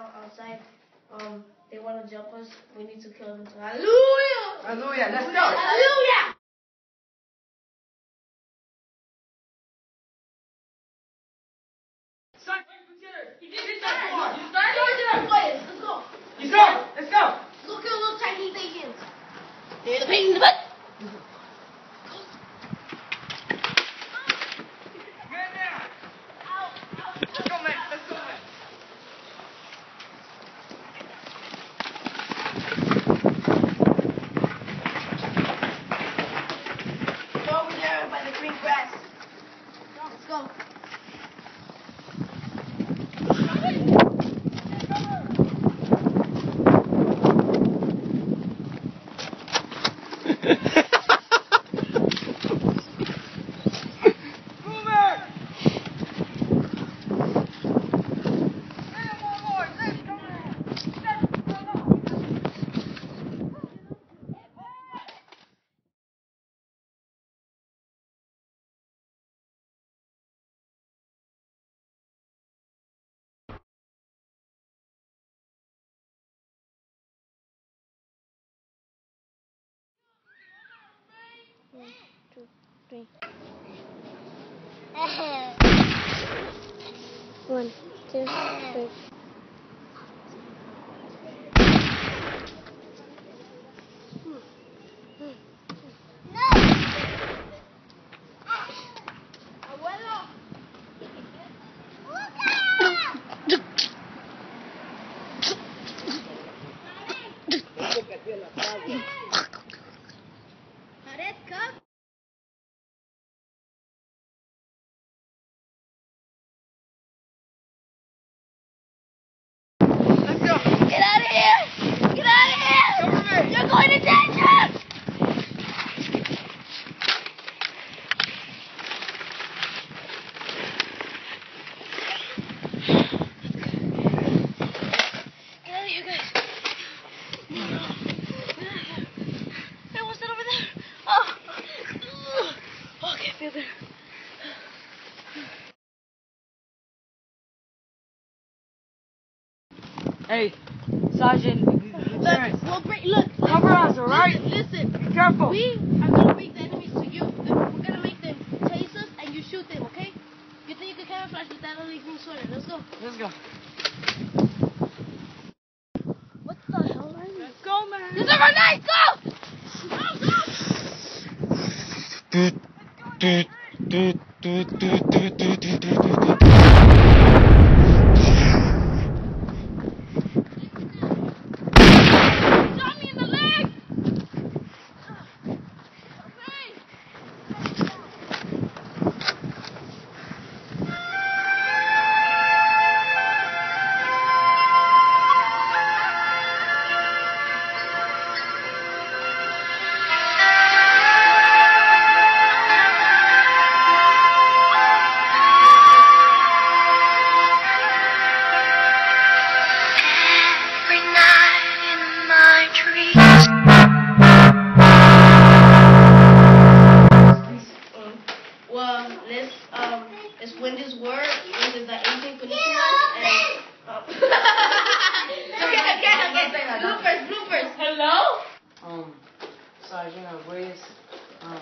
now outside. Um, they want to jump us. We need to kill them. So, hallelujah! Hallelujah. Let's go. Hallelujah! Start together. You did this Start. before. You Start started. with. Let's go. You start. Let's go. Let's go kill those Chinese Asians. They're the pain in the butt. Good now. Let's go, man. Let's go, man. Go over there by the green grass. Let's go. Boomer. One, two, three. One, two, three. Let's go. Get out of here! Get out of here! Come with me. You're going to danger! Get out of here, guys. Hey, what's that over there? Oh, oh I can't feel it. Hey, Sergeant. Lieutenant. Look, we'll bring, look. Cover us, all right? Listen, Be careful. we are gonna bring the enemies to you. We're gonna make them chase us, and you shoot them, okay? You think you can camouflage with that only green sweater? Let's go. Let's go. What the hell are you? Let's go, man. This is our night. Go! Go, go! Shot Sergeant Arguelles, um,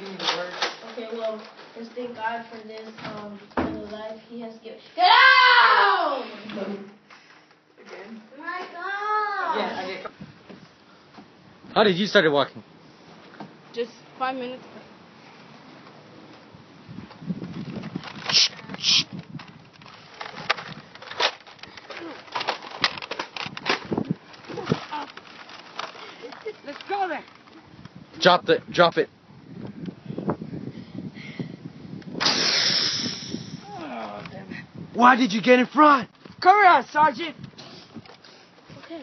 give me the word. Okay, well, let's thank God for this, um, for the life He has given. Get out! Again. My God! Yeah, I get. How did you start walking? Just five minutes. Drop the drop it. Why did you get in front? Come here, Sergeant. Okay.